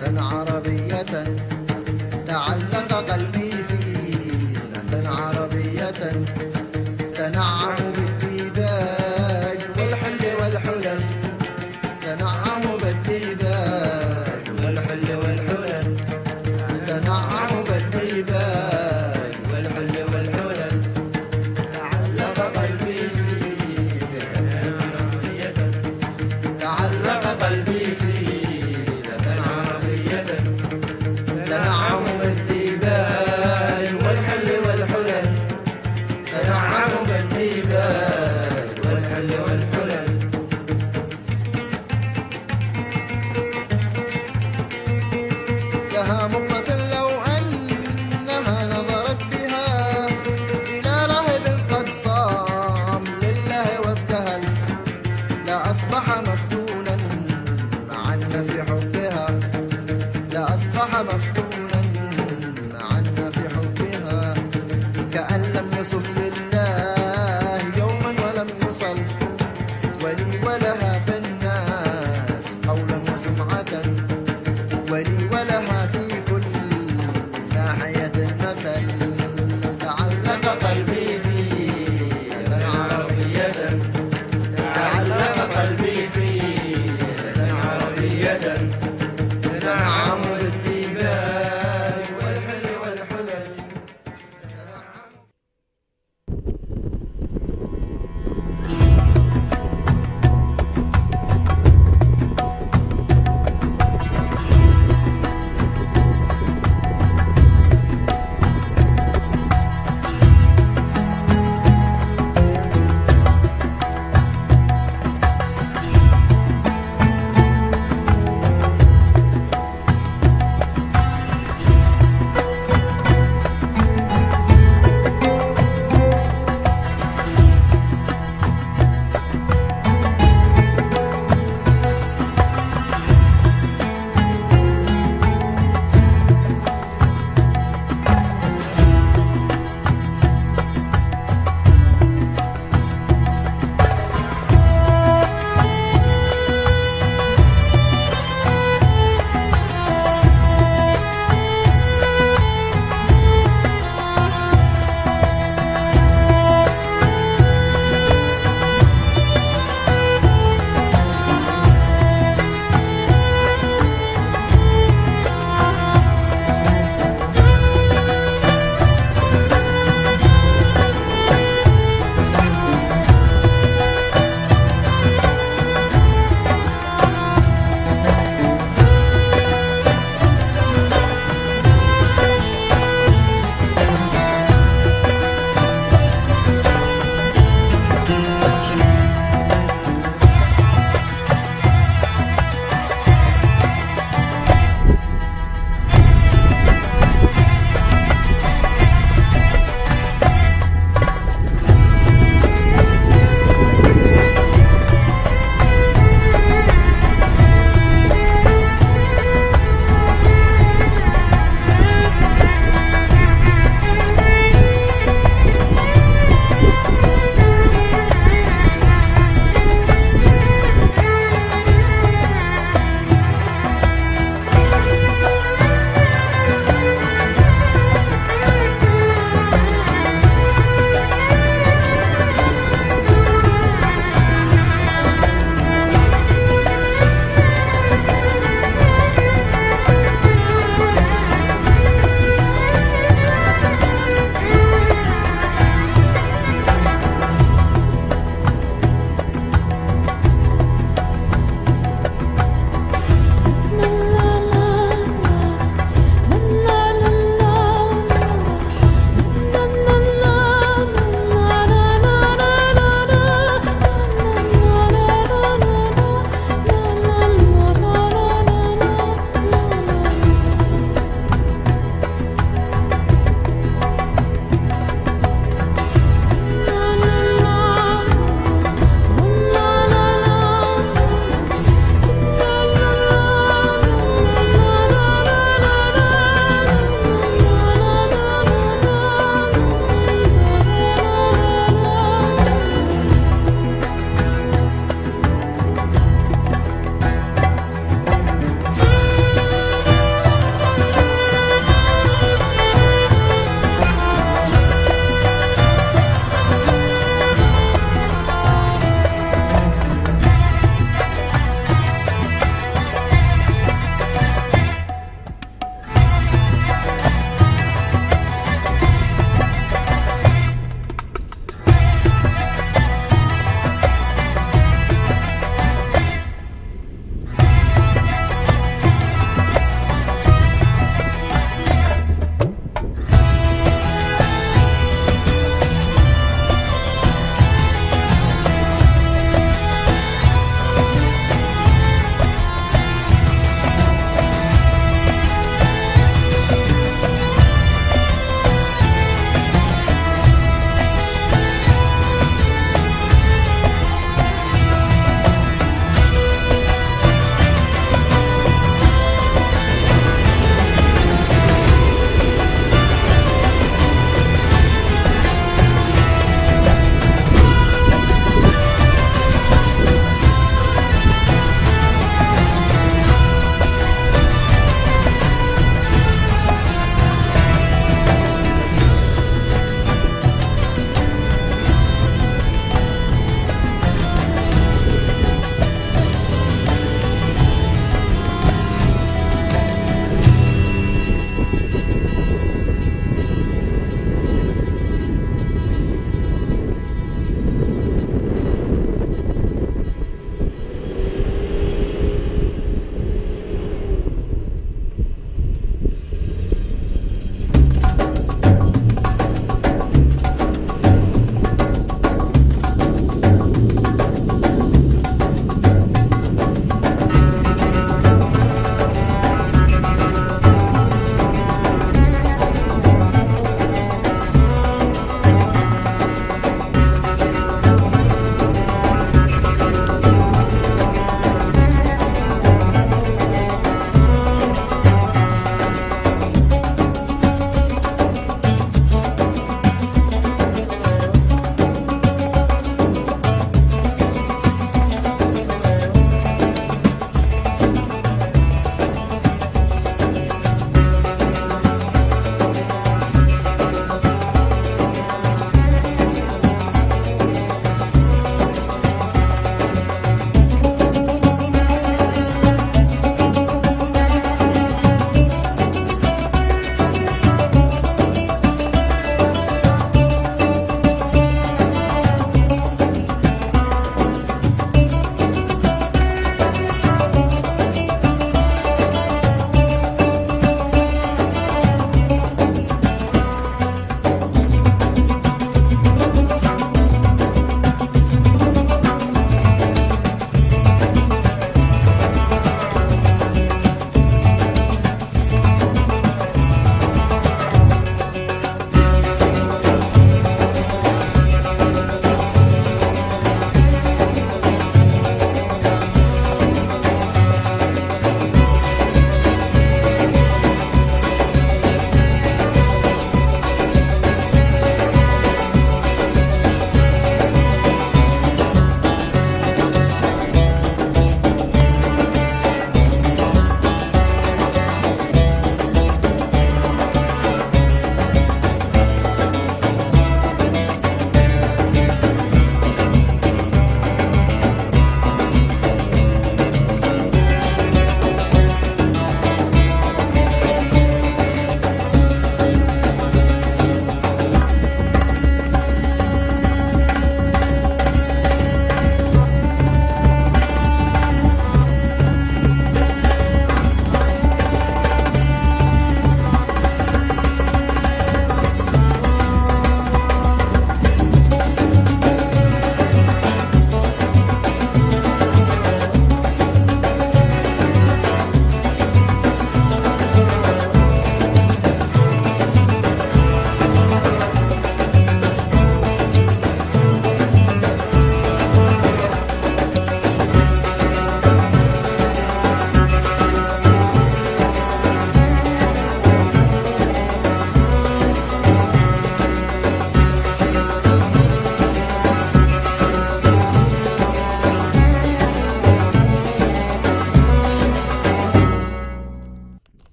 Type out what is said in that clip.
ابنة عربية تعلق قلبي